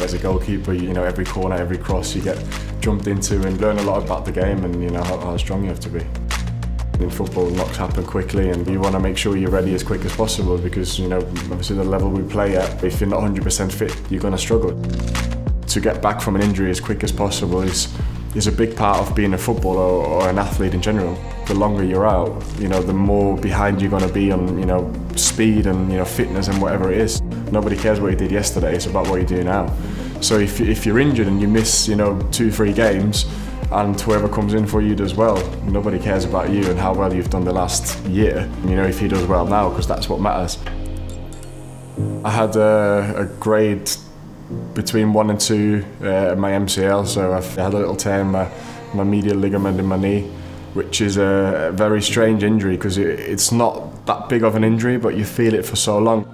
As a goalkeeper, you know, every corner, every cross you get jumped into and learn a lot about the game and, you know, how, how strong you have to be. In football, knocks happen quickly and you want to make sure you're ready as quick as possible because, you know, obviously the level we play at, if you're not 100% fit, you're going to struggle. To get back from an injury as quick as possible is is a big part of being a footballer or an athlete in general. The longer you're out, you know, the more behind you're going to be on, you know, speed and, you know, fitness and whatever it is. Nobody cares what you did yesterday, it's about what you do now. So if, if you're injured and you miss, you know, two, three games, and whoever comes in for you does well. Nobody cares about you and how well you've done the last year. You know, if he does well now, because that's what matters. I had a, a grade between one and two uh, my MCL, so I've had a little tear in my, my medial ligament in my knee, which is a, very strange injury because it, it's not that big of an injury, but you feel it for so long.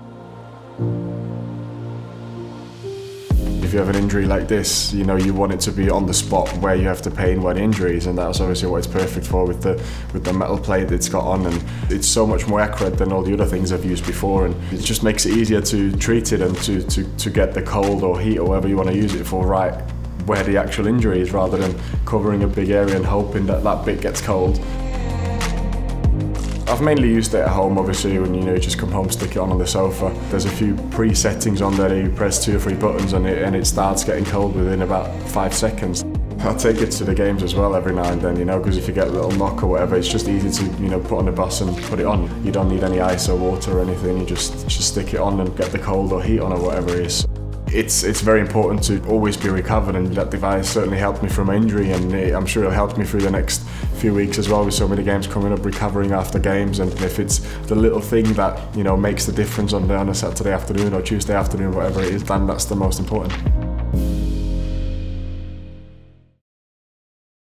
If you have an injury like this, you know you want it to be on the spot where you have the pain, injury is, and that's obviously what it's perfect for with the with the metal plate it's got on, and it's so much more accurate than all the other things I've used before, and it just makes it easier to treat it and to to, to get the cold or heat or whatever you want to use it for right where the actual injury is, rather than covering a big area and hoping that that bit gets cold. I've mainly used it at home, obviously, when you know you just come home, stick it on on the sofa. There's a few pre-settings on there, you press two or three buttons on it and it starts getting cold within about five seconds. I take it to the games as well every now and then, you know, because if you get a little knock or whatever, it's just easy to, you know, put on a bus and put it on. You don't need any ice or water or anything, you just, just stick it on and get the cold or heat on or whatever it is. It's, it's very important to always be recovered and that device certainly helped me from my injury and it, I'm sure it'll help me through the next few weeks as well with so many games coming up, recovering after games and if it's the little thing that you know makes the difference on, the, on a Saturday afternoon or Tuesday afternoon, whatever it is, then that's the most important.